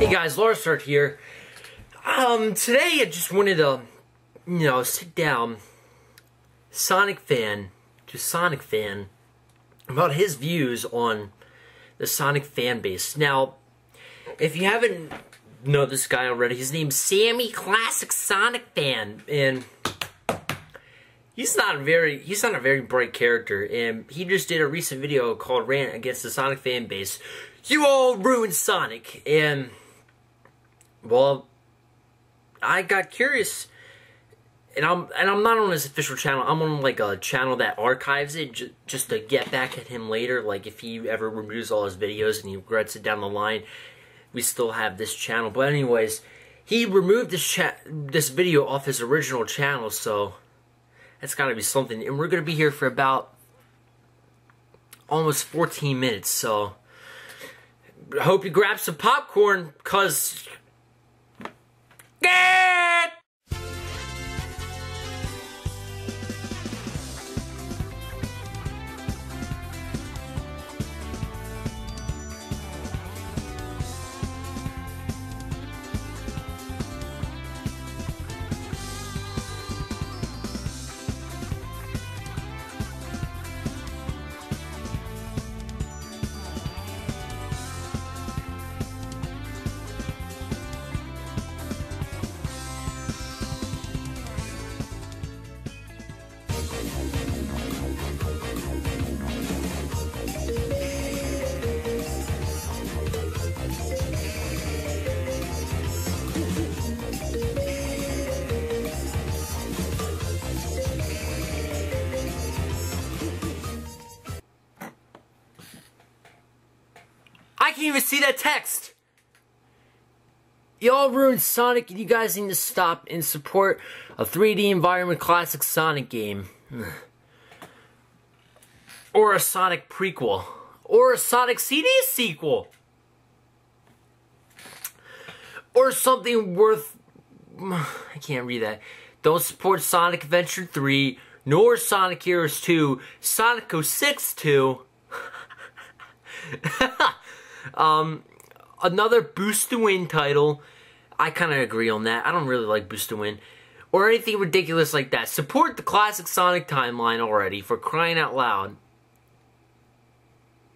Hey guys, Larztard here. Um, today I just wanted to, you know, sit down, Sonic fan, to Sonic fan, about his views on the Sonic fan base. Now, if you haven't know this guy already, his name's Sammy Classic Sonic Fan, and he's not a very he's not a very bright character, and he just did a recent video called Rant Against the Sonic Fan Base. You all ruined Sonic, and well, I got curious, and I'm and I'm not on his official channel. I'm on like a channel that archives it j- just to get back at him later. Like if he ever removes all his videos and he regrets it down the line, we still have this channel. But anyways, he removed this chat this video off his original channel, so that's got to be something. And we're gonna be here for about almost 14 minutes. So I hope you grab some popcorn, cause. Get! I can't even see that text. Y'all ruined Sonic, you guys need to stop and support a 3D environment classic Sonic game. or a Sonic prequel. Or a Sonic CD sequel. Or something worth. I can't read that. Don't support Sonic Adventure 3, nor Sonic Heroes 2, Sonic 06 2. um, another Boost to Win title. I kind of agree on that. I don't really like Boost to Win. Or anything ridiculous like that. Support the classic Sonic timeline already, for crying out loud.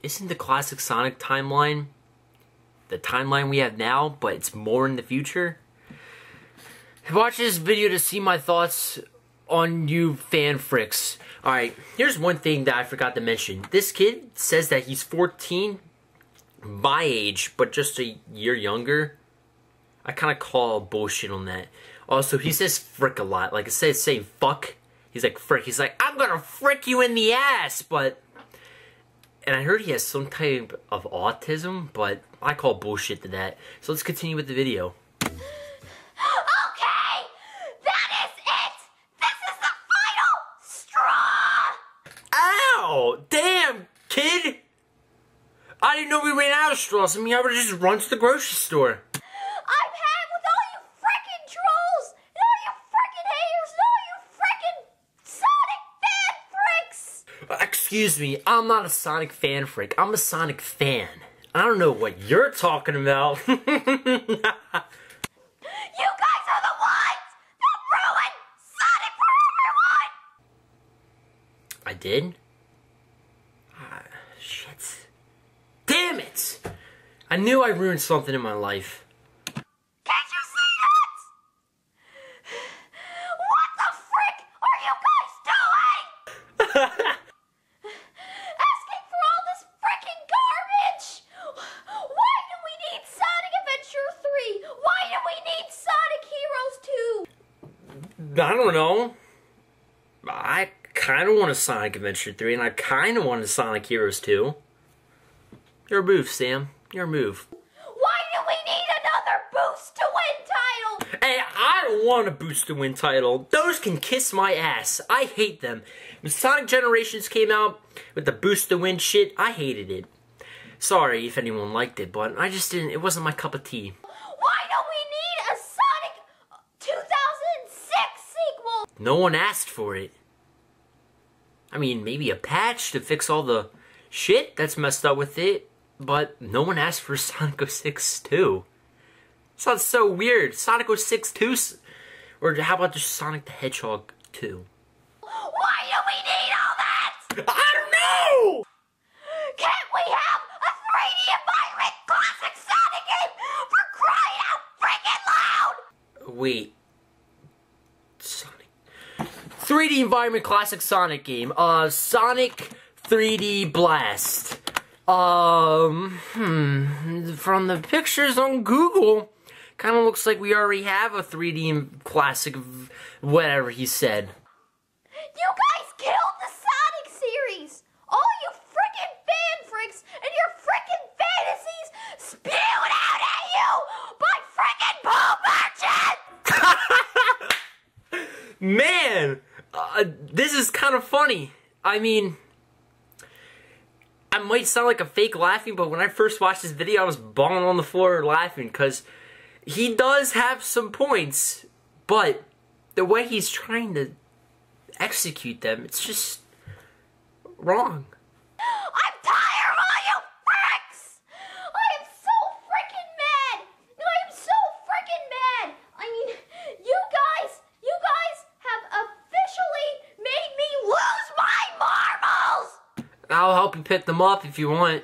Isn't the classic Sonic timeline the timeline we have now, but it's more in the future? Watch this video to see my thoughts on you fan fricks. Alright, here's one thing that I forgot to mention. This kid says that he's 14, my age, but just a year younger. I kind of call bullshit on that. Also, he says frick a lot. Like, instead of saying fuck, he's like frick. He's like, I'm gonna frick you in the ass, but... And I heard he has some type of autism, but I call bullshit to that. So let's continue with the video. Okay, that is it. This is the final straw. Ow! Damn, kid! I didn't know we ran out of straws. I mean, I would just run to the grocery store. I've had with all you frickin' trolls and all you frickin' haters and all you frickin' Sonic fan fricks. Uh, Excuse me, I'm not a Sonic fan freak. I'm a Sonic fan. I don't know what you're talking about. You guys are the ones that ruined Sonic for everyone. I did? Ah, shit. Damn it! I knew I ruined something in my life. Can't you see that? What the frick are you guys doing? Asking for all this frickin' garbage! Why do we need Sonic Adventure 3? Why do we need Sonic Heroes 2? I don't know. I kind of want a Sonic Adventure 3, and I kind of want a Sonic Heroes 2. Your move, Sam. Your move. Why do we need another Boost to Win title? Hey, I don't want a Boost to Win title. Those can kiss my ass. I hate them. When Sonic Generations came out with the Boost to Win shit, I hated it. Sorry if anyone liked it, but I just didn't. It wasn't my cup of tea. Why do we need a Sonic 2006 sequel? No one asked for it. I mean, maybe a patch to fix all the shit that's messed up with it, but no one asked for Sonic 06 too. Sounds so weird. Sonic 06 2? Or how about just Sonic the Hedgehog 2? Why do we need all that? I don't know! Can't we have a 3D environment classic Sonic game for crying out freaking loud? Wait. Sonic. 3D environment classic Sonic game. Uh, Sonic 3D Blast. Um, hmm. From the pictures on Google, kind of looks like we already have a 3D classic, v- whatever he said. You guys killed the Sonic series! All you freaking fan freaks and your freaking fantasies spewed out at you by freaking Boo Merchant! Man, uh, this is kind of funny. I mean, I might sound like a fake laughing, but when I first watched this video, I was bawling on the floor laughing because he does have some points, but the way he's trying to execute them, it's just wrong. I'm tired of all you fricks! I am so freaking mad! I am so freaking mad! I mean, you guys, you guys have officially made me lose my marbles! I'll help you pick them up if you want.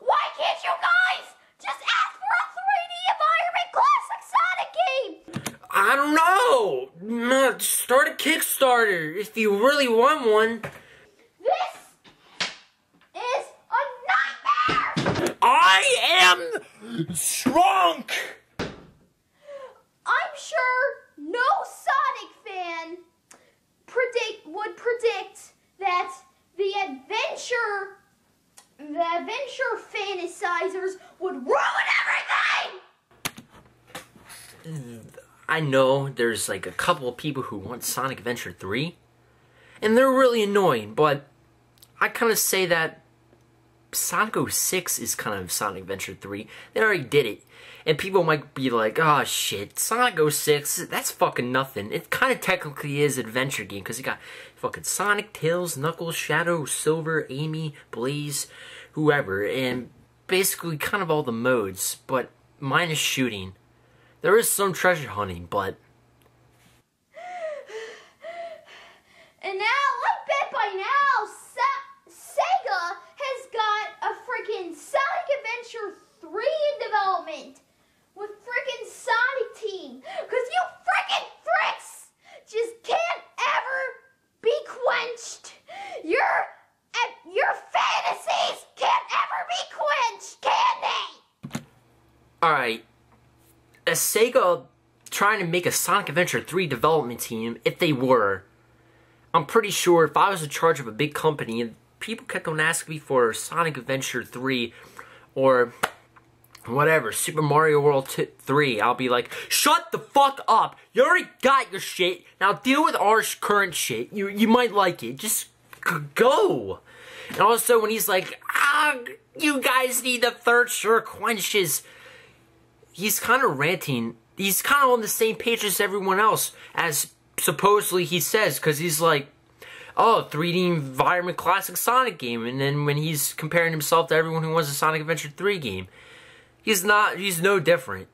Why can't you guys just ask for a 3D environment classic Sonic game? I don't know. Start a Kickstarter if you really want one. This is a nightmare! I am shrunk. I'm sure no Sonic fan predict would predict that the adventure the adventure fantasizers would ruin everything! I know there's like a couple of people who want Sonic Adventure 3, and they're really annoying, but I kind of say that Sonic 06 is kind of Sonic Adventure 3. They already did it. And people might be like, oh shit, Sonic 06, that's fucking nothing. It kind of technically is an adventure game because you got fucking Sonic, Tails, Knuckles, Shadow, Silver, Amy, Blaze, whoever, and basically kind of all the modes, but minus shooting. There is some treasure hunting, but And now, I bet by now, Sega has got a freaking Sonic Adventure 3 in development with freaking Sonic Team. Because you freaking fricks just can't ever be quenched. Your, eh, your fantasies can't ever be quenched, can they? Alright. Is Sega trying to make a Sonic Adventure 3 development team? If they were, I'm pretty sure if I was in charge of a big company and people kept on asking me for Sonic Adventure 3 or whatever, Super Mario World 3, I'll be like, shut the fuck up. You already got your shit. Now deal with our current shit. You, you might like it. Just go. And also when he's like, ah, you guys need the thirst your quenches he's kind of ranting. He's kind of on the same page as everyone else, as supposedly he says, because he's like, oh, 3D environment classic Sonic game. And then when he's comparing himself to everyone who wants a Sonic Adventure 3 game, he's not, he's no different.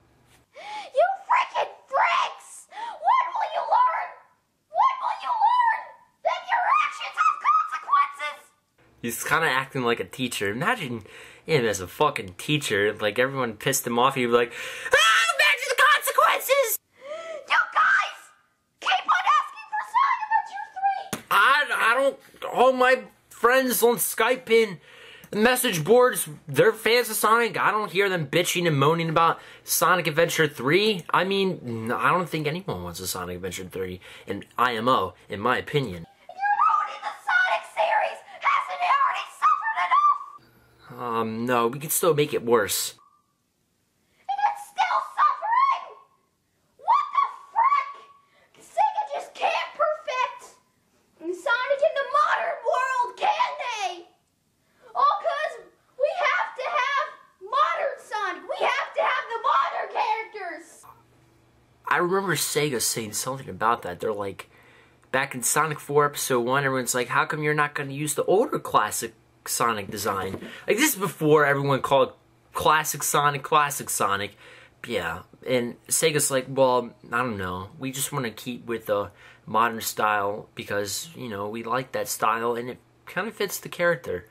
You freaking fricks! When will you learn? When will you learn that your actions have consequences? He's kind of acting like a teacher. Imagine him as a fucking teacher. Like everyone pissed him off. He'd be like, ah, imagine the consequences! You guys keep on asking for Sonic Adventure 3! I, I don't. All my friends on Skype and message boards, they're fans of Sonic. I don't hear them bitching and moaning about Sonic Adventure 3. I mean, I don't think anyone wants a Sonic Adventure 3 in IMO, in my opinion. Um, no, we can still make it worse. And it's still suffering! What the frick? Sega just can't perfect Sonic in the modern world, can they? All because we have to have modern Sonic. We have to have the modern characters. I remember Sega saying something about that. They're like, back in Sonic 4 Episode 1, everyone's like, how come you're not going to use the older classic Sonic design? Like, this is before everyone called classic Sonic classic Sonic. yeah, and Sega's like, well, I don't know. We just want to keep with the modern style because you know we like that style and it kind of fits the character.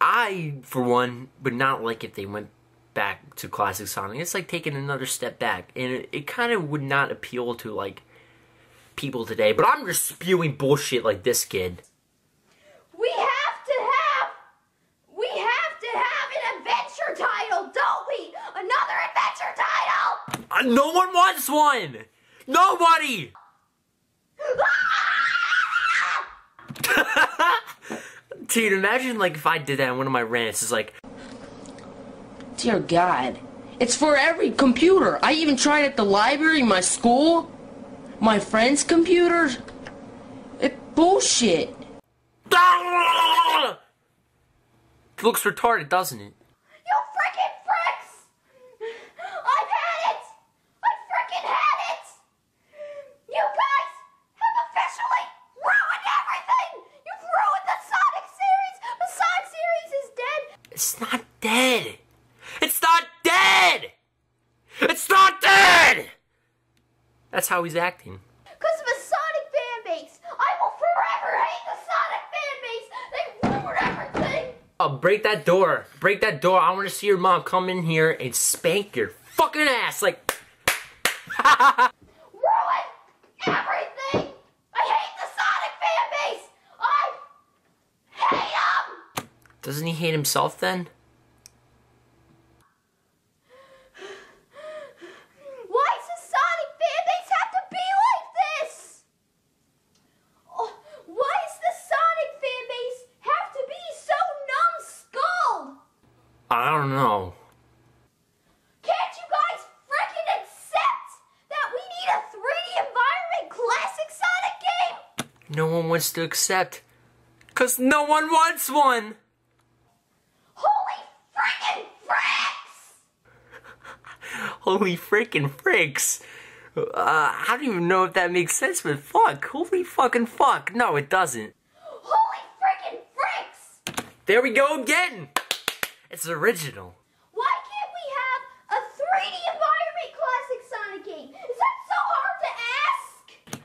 I, for one, would not like if they went back to classic Sonic. It's like taking another step back, and it, it kind of would not appeal to like people today. But I'm just spewing bullshit like this kid. We have to have. We have to have an adventure title, don't we? Another adventure title. Uh, no one wants one. Nobody. Dude, imagine like if I did that in one of my rants. It's like, Dear God. It's for every computer. I even tried at the library, my school, my friends' computers. It bullshit. looks retarded, doesn't it? You freaking pricks! I've had it! I freaking had it! You guys have officially ruined everything! You've ruined the Sonic series! The Sonic series is dead! It's not dead. It's not dead. It's not dead. That's how he's acting. Because of a Sonic fan base! I will forever hate the Sonic fan base! They ruined everything! Oh, break that door. Break that door. I want to see your mom come in here and spank your fucking ass. Like, Ruin everything! I hate the Sonic fan base! I hate them! Doesn't he hate himself then? Why does Sonic fan base have to be like this? Oh, why does the Sonic fan base have to be so numbskulled? I don't know. Can't you guys freaking accept that we need a 3D environment classic Sonic game? No one wants to accept. Because no one wants one. Holy freaking fricks! Holy freaking fricks. Uh, I don't even know if that makes sense, but fuck. Holy fucking fuck. No, it doesn't. Holy freaking fricks! There we go again. It's original. Why can't we have a 3D environment classic Sonic game? Is that so hard to ask?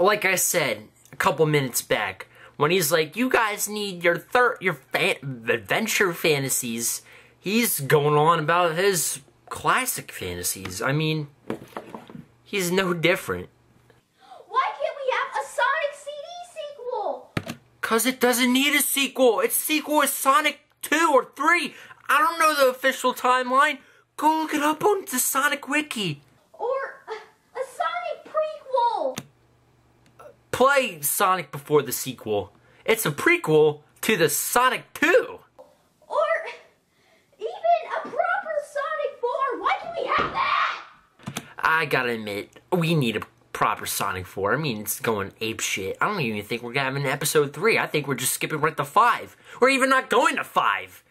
Like I said a couple minutes back, when he's like, "You guys need your third, your fan- adventure fantasies," he's going on about his classic fantasies. I mean, he's no different. Why can't we have a Sonic CD sequel? Cause it doesn't need a sequel. Its sequel is Sonic 2 or 3. I don't know the official timeline. Go look it up on the Sonic Wiki. Or a, a Sonic prequel? Play Sonic before the sequel. It's a prequel to the Sonic 2. Or even a proper Sonic 4? Why can we have that? I gotta admit, we need a proper Sonic 4. I mean, it's going ape shit. I don't even think we're gonna have an episode 3. I think we're just skipping right to 5. We're even not going to 5.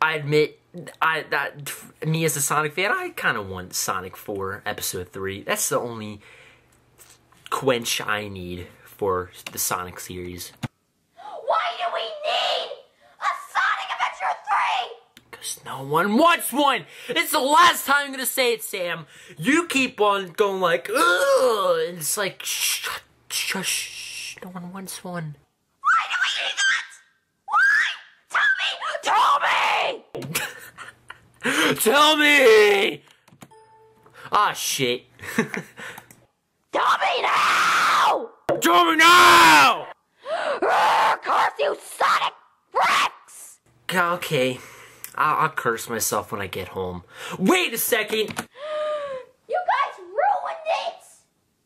I admit, I that me as a Sonic fan, I kind of want Sonic 4 episode 3. That's the only quench I need for the Sonic series. Why do we need a Sonic Adventure 3? Because no one wants one! It's the last time I'm gonna say it, Sam. You keep on going like, ugh! And it's like, shh, shh, shh, no one wants one. Why do we need that? Why? Tell me! Tell me! Tell me! Ah, shit. Tell me now! Tell me now! You Sonic bricks! Okay, I'll, I'll curse myself when I get home. Wait a second! You guys ruined it!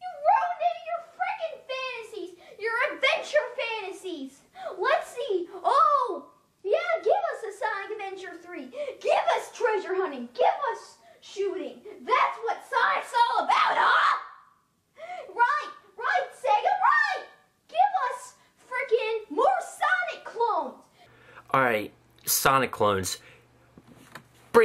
You ruined it, your freaking fantasies! Your adventure fantasies! Let's see! Oh! Yeah, give us a Sonic Adventure 3! Give us treasure hunting! Give us shooting! That's what Sonic's all about, huh? Right! Right, Sega, right! Give us freaking more Sonic clones! Alright, Sonic clones.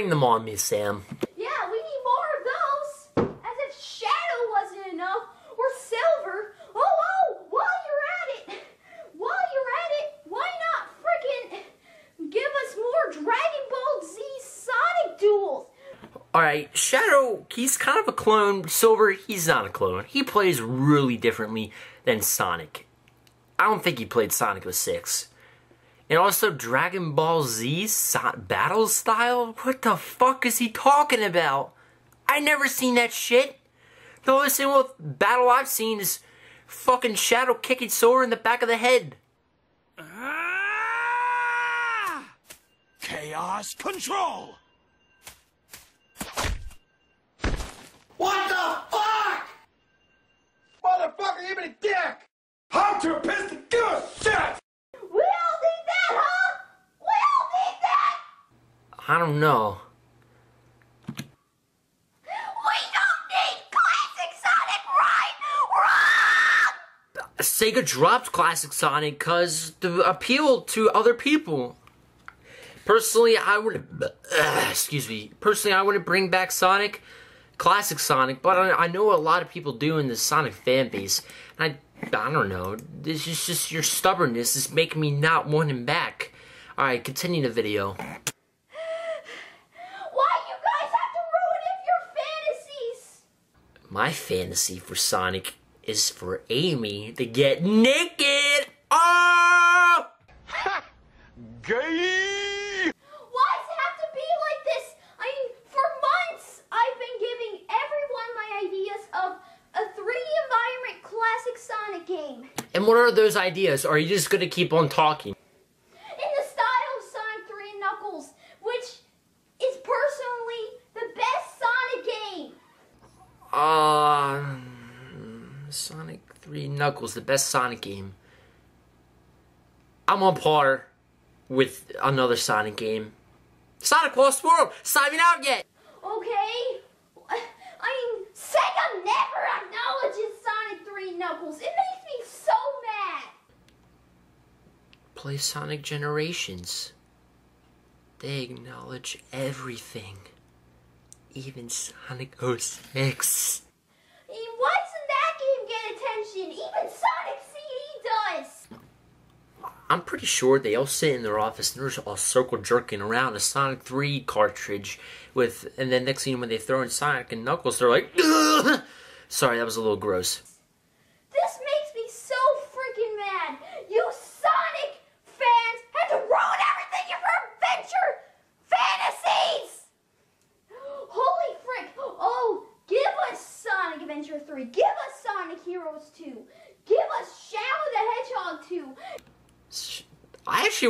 Bring them on me, Sam. Yeah, we need more of those. As if Shadow wasn't enough, or Silver. Oh, oh, while you're at it, while you're at it, why not frickin' give us more Dragon Ball Z Sonic duels? Alright, Shadow, he's kind of a clone. Silver, he's not a clone. He plays really differently than Sonic. I don't think he played Sonic with 06. And also Dragon Ball Z battle style? What the fuck is he talking about? I never seen that shit. The only single battle I've seen is fucking Shadow kicking Sora in the back of the head. Ah! Chaos control! What the fuck? Motherfucker, you been a dick! I'm pissed give a shit! We all need that, huh? We all need that! I don't know. We don't need classic Sonic, right? Wrong! Sega dropped Classic Sonic because the appeal to other people. Personally, I would. Uh, excuse me. Personally, I wouldn't bring back Sonic, Classic Sonic, but I, I know a lot of people do in the Sonic fan base. And I, I don't know. This is just your stubbornness is making me not want him back. All right, continue the video. Why you guys have to ruin your fantasies? My fantasy for Sonic is for Amy to get naked. Oh! Gay! Why does it have to be like this? I mean, for months I've been giving everyone my ideas of a 3D environment classic Sonic game. And what are those ideas? Or are you just gonna keep on talking? In the style of Sonic 3 and Knuckles, which is personally the best Sonic game. Uh, Sonic 3 Knuckles, the best Sonic game. I'm on par with another Sonic game. Sonic Lost World! Even out yet! Okay? I mean, Sega never acknowledges Sonic 3 Knuckles. It makes me so mad. Play Sonic Generations. They acknowledge everything. Even Sonic 06. I mean, why doesn't that game get attention? Even Sonic CD does. I'm pretty sure they all sit in their office and they're all circle jerking around a Sonic 3 cartridge with, and then next thing when they throw in Sonic and Knuckles, they're like, Ugh! sorry, that was a little gross. This makes me so freaking mad. You Sonic fans had to ruin everything in your adventure fantasies. Holy frick. Oh, give us Sonic Adventure 3. Give us Sonic Heroes 2. Give us Shadow the Hedgehog 2. Sh-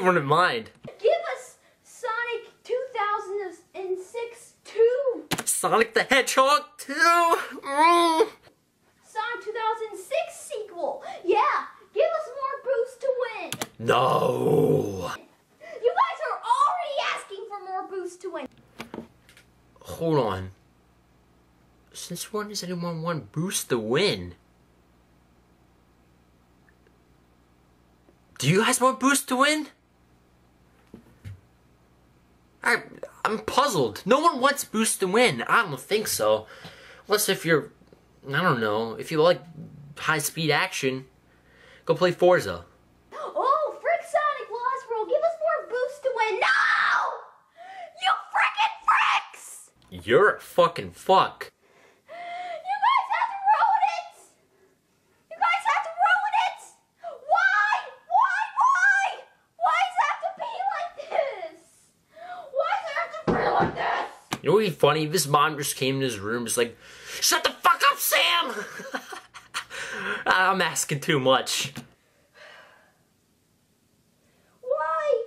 I actually wouldn't mind. Give us Sonic 2006 2. Sonic the Hedgehog 2! Mm. Sonic 2006 sequel. Yeah, give us more boost to win. No! You guys are already asking for more boost to win. Hold on. Since when does anyone want Boost to win? Do you guys want Boost to win? I, I'm puzzled. No one wants Boost to win. I don't think so. Unless if you're, I don't know, if you like high speed action, go play Forza. Oh, frick Sonic Lost World, give us more boost to win. No! You frickin' fricks! You're a fucking fuck. You guys have to ruin it! You guys have to ruin it! Why? Why? Why? Why does it have to be like this? Why does it have to be like this? You know what would be funny? If his mom just came in his room, just like, shut the fuck up, Sam! I'm asking too much. Why?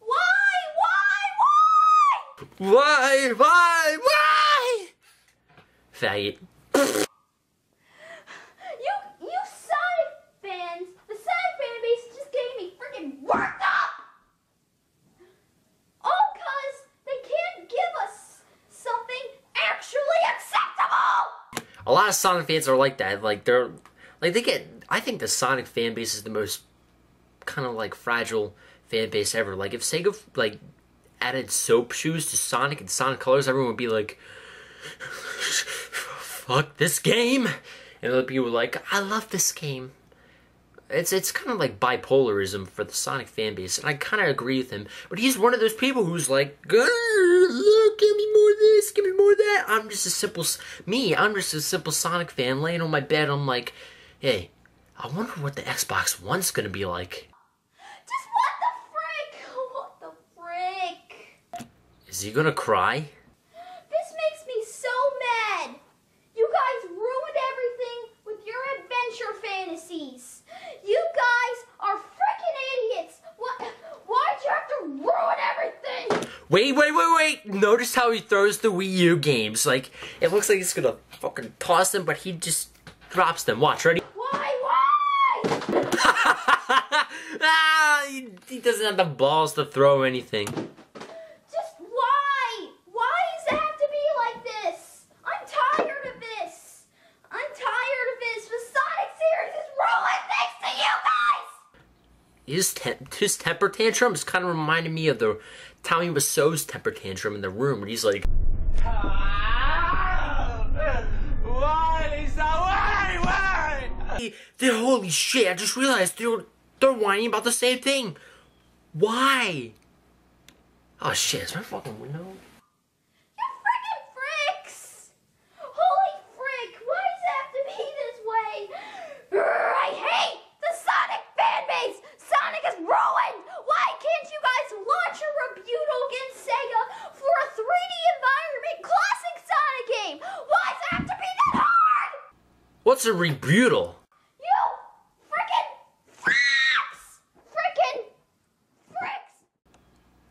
Why? Why? Why? Why? Why? Why? Faggot. You, you Sonic fans, the Sonic fan base just getting me freaking worked up! All cause they can't give us something actually acceptable! A lot of Sonic fans are like that. Like they're like they get. I think the Sonic fan base is the most kind of like fragile fan base ever. Like if Sega like added soap shoes to Sonic and Sonic Colors, everyone would be like, "Fuck this game," and other people like, "I love this game." It's it's kind of like bipolarism for the Sonic fan base, and I kind of agree with him. But he's one of those people who's like, "Grr, "Look, give me more of this, give me more of that. I'm just a simple me. I'm just a simple Sonic fan laying on my bed. I'm like, hey, I wonder what the Xbox One's gonna be like. Just what the frick? What the frick? Is he gonna cry? This makes me so mad. You guys ruined everything with your adventure fantasies. You guys are freaking idiots. What? Why'd you have to ruin everything? Wait, wait, wait, wait! Notice how he throws the Wii U games. Like, it looks like he's gonna fucking toss them, but he just drops them. Watch, ready? Why? Why? ah, he, he doesn't have the balls to throw anything. Just why? Why does it have to be like this? I'm tired of this. I'm tired of this. The Sonic series is ruined thanks to you guys. His, te- his temper tantrums kind of reminding me of the Tommy Wiseau's temper tantrum in the room where he's like, Why, Lisa? Why? Why? "Hey, they're holy shit, I just realized they're, they're whining about the same thing. Why? Oh shit, is my fucking window? You freaking fricks! Holy frick! Why does it have to be this way? Urgh, I hate the Sonic fan base! Sonic is ruined! Why can't you guys launch a rebuttal against Sega for a 3D environment classic Sonic game? Why does it have to be that hard? A rebuttal? You freaking fricks! Freaking fricks!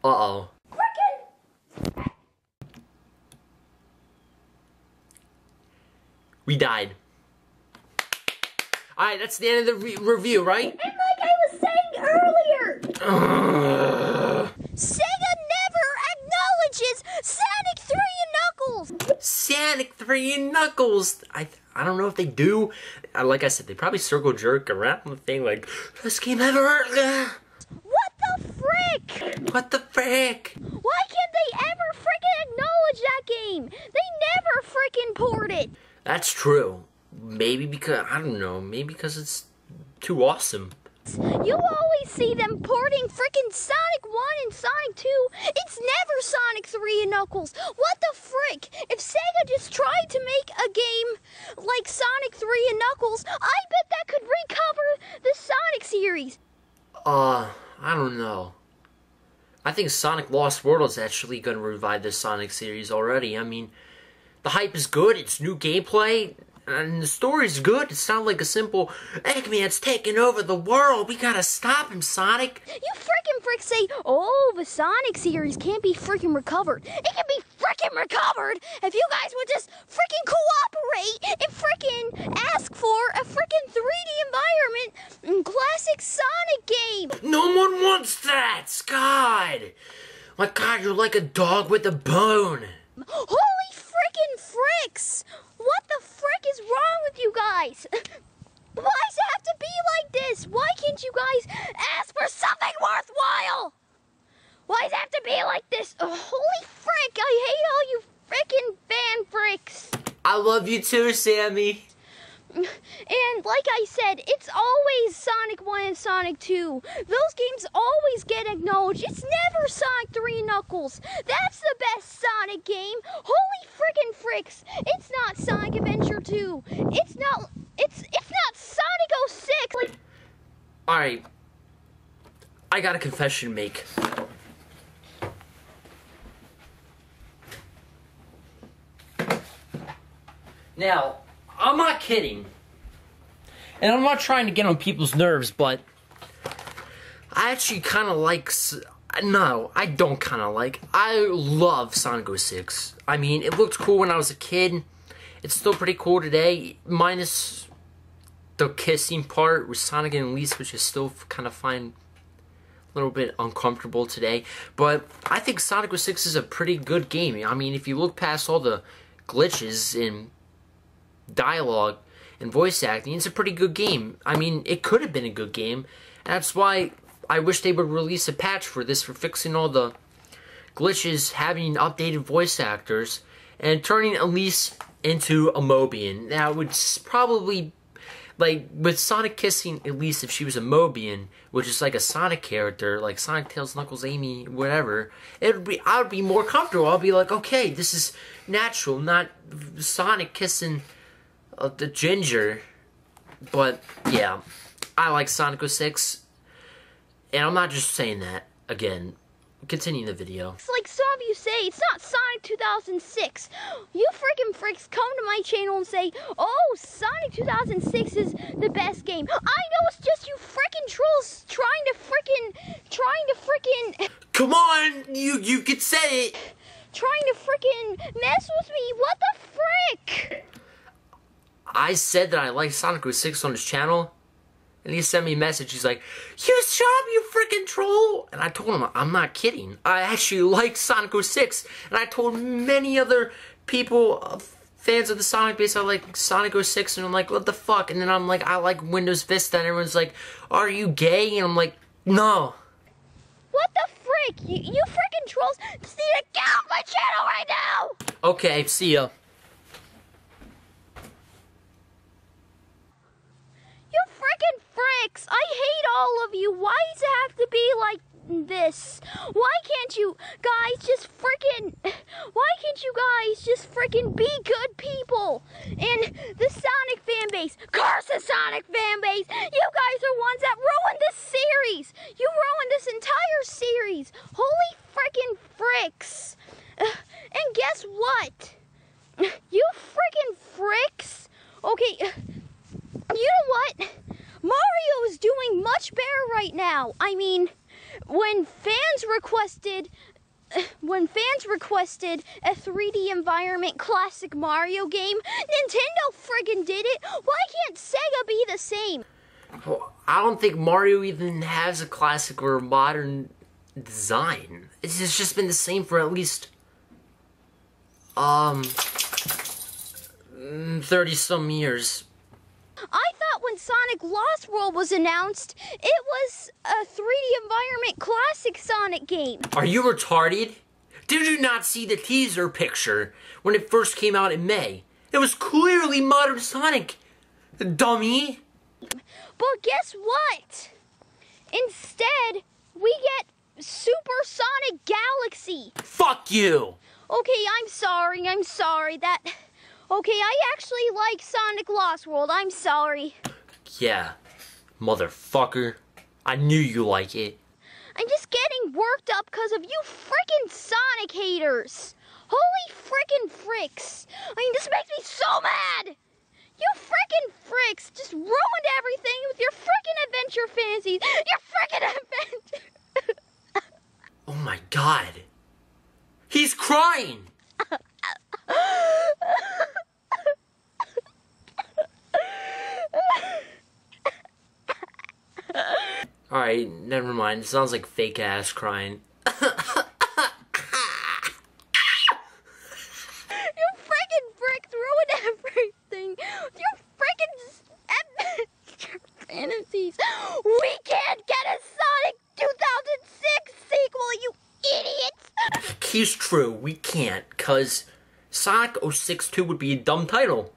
Uh oh. Freaking We died. Alright, that's the end of the re- review, right? And like I was saying earlier, Sega never acknowledges Sonic 3 and Knuckles. Sonic 3 and Knuckles. I I don't know if they do. Uh, Like I said, they probably circle jerk around the thing like, best game ever. What the frick? What the frick? Why can't they ever freaking acknowledge that game? They never freaking poured it. That's true. Maybe because, I don't know, maybe because it's too awesome. You always see them porting freaking Sonic 1 and Sonic 2. It's never Sonic 3 and Knuckles. What the frick? If Sega just tried to make a game like Sonic 3 and Knuckles, I bet that could recover the Sonic series. Uh, I don't know. I think Sonic Lost World is actually going to revive the Sonic series already. I mean, the hype is good, it's new gameplay, and the story's good. It's not like a simple, Eggman's taking over the world, we gotta stop him, Sonic. You freaking frick say, oh, the Sonic series can't be freaking recovered. It can be freaking recovered if you guys would just freaking cooperate and freaking ask for a freaking 3D environment in classic Sonic game. No one wants that, God. My God, you're like a dog with a bone. Holy freaking fricks! What the frick is wrong with you guys? Why does it have to be like this? Why can't you guys ask for something worthwhile? Why does it have to be like this? Oh, holy frick! I hate all you frickin' fan fricks. I love you too, Sammy. And like I said, it's always Sonic 1 and Sonic 2. Those games always get acknowledged. It's never Sonic 3 Knuckles. That's the best Sonic game. Holy frickin' fricks. It's not Sonic Adventure 2. It's not it's it's not Sonic 06. Like Alright. I got a confession to make. Now, I'm not kidding. And I'm not trying to get on people's nerves, but I actually kind of like. No, I don't kind of like. I love Sonic 06. I mean, it looked cool when I was a kid. It's still pretty cool today, minus the kissing part with Sonic and Elise, which is still kind of fine, a little bit uncomfortable today. But I think Sonic 06 is a pretty good game. I mean, if you look past all the glitches in dialogue and voice acting, it's a pretty good game. I mean, it could have been a good game. That's why I wish they would release a patch for this for fixing all the glitches, having updated voice actors, and turning Elise into a Mobian. That would probably Like with Sonic kissing, Elise if she was a Mobian, which is like a Sonic character, like Sonic, Tails, Knuckles, Amy, whatever, it would be I would be more comfortable. I'll be like, okay, this is natural, not Sonic kissing uh, the Ginger. But yeah, I like Sonic 06, and I'm not just saying that again. Continuing the video. It's like some of you say, it's not Sonic 2006. You freaking freaks come to my channel and say, oh, Sonic 2006 is the best game. I know it's just you freaking trolls trying to freaking, trying to freaking, Come on, you you could say it. trying to freaking mess with me. What the frick? I said that I like Sonic 06 on his channel, and he sent me a message. He's like, "You shut up, you freaking troll!" And I told him, "I'm not kidding. I actually like Sonic 06. And I told many other people, uh, fans of the Sonic base, I like Sonic 06, and I'm like, "What the fuck?" And then I'm like, "I like Windows Vista," and everyone's like, "Are you gay?" And I'm like, "No." What the frick? You, you freaking trolls just get off my channel right now! Okay, see ya. You freaking fricks! I hate all of you. Why does it have to be like this? Why can't you guys just freaking. Why can't you guys just freaking be good people? And the Sonic fan base, curse the Sonic fan base! You guys are ones that ruined this series! You ruined this entire series! Holy freaking fricks! And guess what? You freaking fricks! Okay. You know what? Mario is doing much better right now. I mean, when fans requested when fans requested a 3D environment classic Mario game, Nintendo friggin' did it. Why can't Sega be the same? Well, I don't think Mario even has a classic or modern design. It's just been the same for at least um 30 some years. I thought when Sonic Lost World was announced, it was a 3D environment classic Sonic game. Are you retarded? Did you not see the teaser picture when it first came out in May? It was clearly modern Sonic. Dummy. But guess what? Instead, we get Supersonic Galaxy. Fuck you. Okay, I'm sorry. I'm sorry. That. Okay, I actually like Sonic Lost World. I'm sorry. Yeah, motherfucker. I knew you like it. I'm just getting worked up because of you freaking Sonic haters. Holy freaking fricks. I mean, this makes me so mad. You freaking fricks just ruined everything with your freaking adventure fantasies. Your freaking adventure. Oh my god. He's crying. Alright, never mind. It sounds like fake ass crying. You freaking fricks ruined everything. You freaking fantasies. We can't get a Sonic 2006 sequel, you idiots. He's true, we can't, cause Sonic 06 2 would be a dumb title.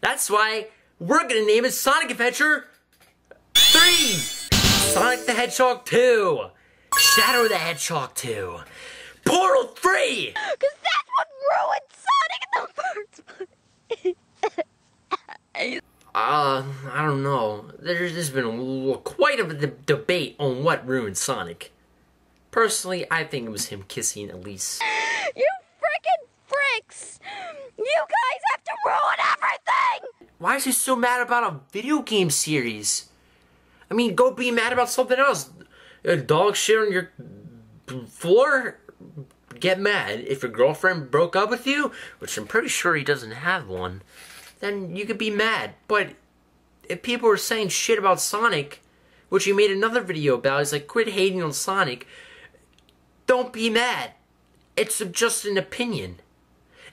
That's why we're gonna name it Sonic Adventure 3! Sonic the Hedgehog 2! Shadow the Hedgehog 2! Portal 3! Because that's what ruined Sonic in the first place. Uh, I don't know. There's, there's been quite a debate on what ruined Sonic. Personally, I think it was him kissing Elise. You freaking fricks. You guys have to ruin everything. Why is he so mad about a video game series? I mean, go be mad about something else. A dog shit on your floor? Get mad. If your girlfriend broke up with you, which I'm pretty sure he doesn't have one, then you could be mad. But if people are saying shit about Sonic, which he made another video about, he's like, quit hating on Sonic. Don't be mad. It's just an opinion.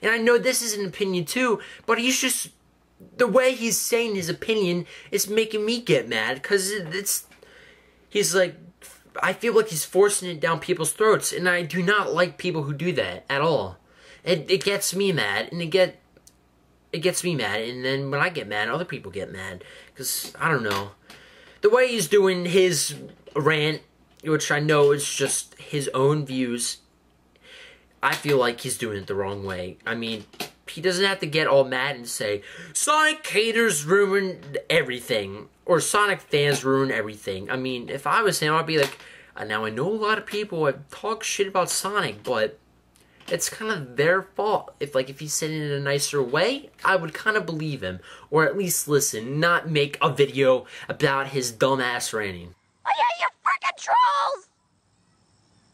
And I know this is an opinion too, but he's just the way he's saying his opinion is making me get mad because it's he's like I feel like he's forcing it down people's throats, and I do not like people who do that at all. It it gets me mad, and it get it gets me mad, and then when I get mad, other people get mad because I don't know the way he's doing his rant, which I know is just his own views. I feel like he's doing it the wrong way. I mean, he doesn't have to get all mad and say Sonic haters ruined everything or Sonic fans ruin everything. I mean, if I was him, I'd be like, now I know a lot of people have talked shit about Sonic, but it's kind of their fault. If like if he said it in a nicer way, I would kind of believe him, or at least listen, not make a video about his dumbass ranting. Oh yeah, you freaking trolls!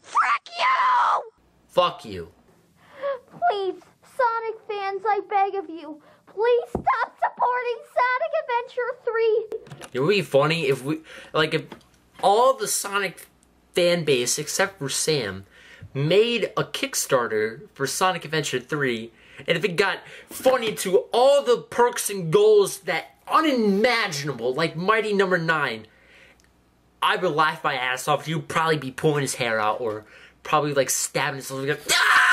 Frick you! Fuck you. Please, Sonic fans, beg of you, please stop supporting Sonic Adventure 3. It would be funny if we like if all the Sonic fan base except for Sam made a Kickstarter for Sonic Adventure 3 and if it got funded to all the perks and goals that unimaginable like Mighty Number 9 I would laugh my ass off. You'd probably be pulling his hair out or probably like stabbing himself. Like, ah!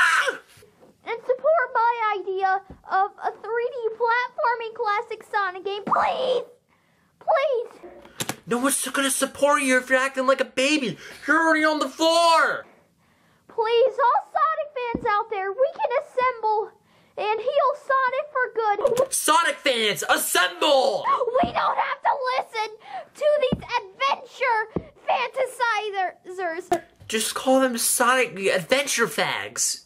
My idea of a 3D platforming classic Sonic game, please! Please! No one's gonna support you if you're acting like a baby. You're already on the floor. Please, all Sonic fans out there, we can assemble and heal Sonic for good. Sonic fans, assemble! We don't have to listen to these adventure fantasizers. Just call them Sonic Adventure Fags.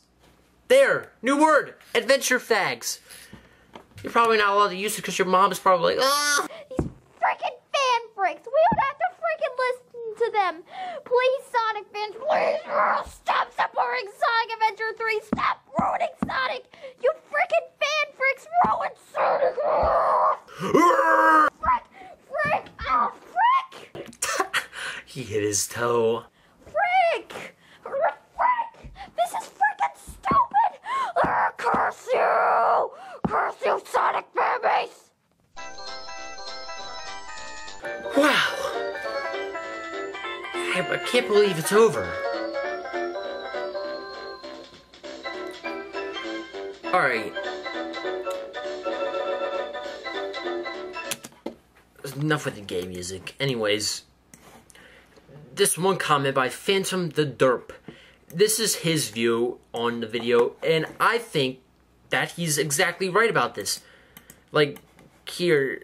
There, new word, Adventure Fags. You're probably not allowed to use it because your mom is probably like, ah. These freaking fan freaks. We don't have to freaking listen to them. Please, Sonic fans, please stop supporting Sonic Adventure 3. Stop ruining Sonic. You freaking fan freaks ruined Sonic. Frick, frick, oh, frick, he hit his toe. Can't believe it's over. Alright. Enough with the gay music. Anyways, this one comment by Phantom the Derp. This is his view on the video, and I think that he's exactly right about this. Like, here,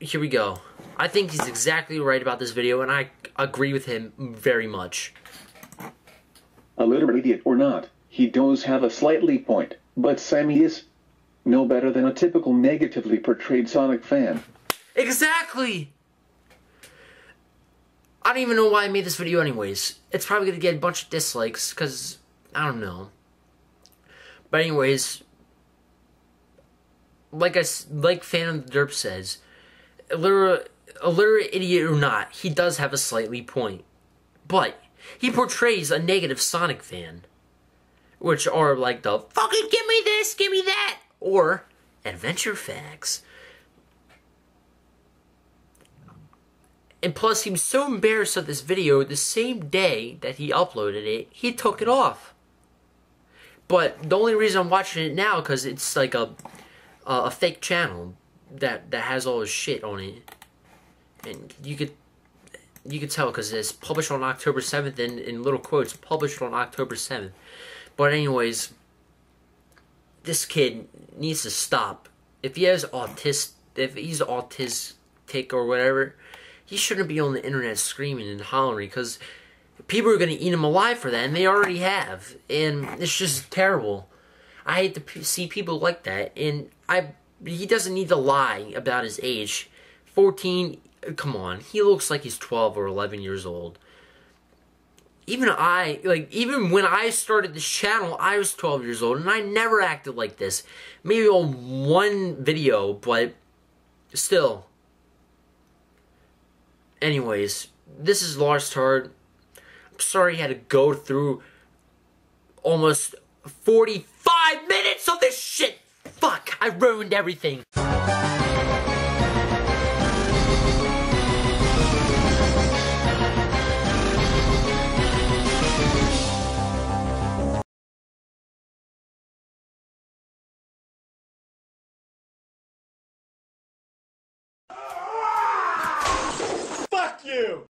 here we go. I think he's exactly right about this video, and I agree with him very much. A literal idiot or not, he does have a slightly point, but Sammy is no better than a typical negatively portrayed Sonic fan. Exactly! I don't even know why I made this video anyways. It's probably gonna get a bunch of dislikes, because, I don't know. But anyways, like I, like Phantom the Derp says, a literal idiot or not, he does have a slightly point. But, he portrays a negative Sonic fan. Which are like the, fucking give me this, give me that! Or, adventure facts. And plus, he was so embarrassed of this video the same day that he uploaded it, he took it off. But the only reason I'm watching it now because it's like a, a a fake channel that that has all his shit on it, and you could you could tell because it's published on October seventh and in little quotes published on October seventh. But anyways, this kid needs to stop. If he has autistic, if he's autistic or whatever, he shouldn't be on the internet screaming and hollering because people are going to eat him alive for that, and they already have, and it's just terrible. I hate to see people like that, and I he doesn't need to lie about his age. Fourteen, come on, he looks like he's twelve or eleven years old. Even I, like, even when I started this channel, I was 12 years old, and I never acted like this. Maybe on one video, but still. Anyways, this is Larztard. I'm sorry he had to go through almost 45 minutes of this shit. Fuck, I ruined everything. Rescue!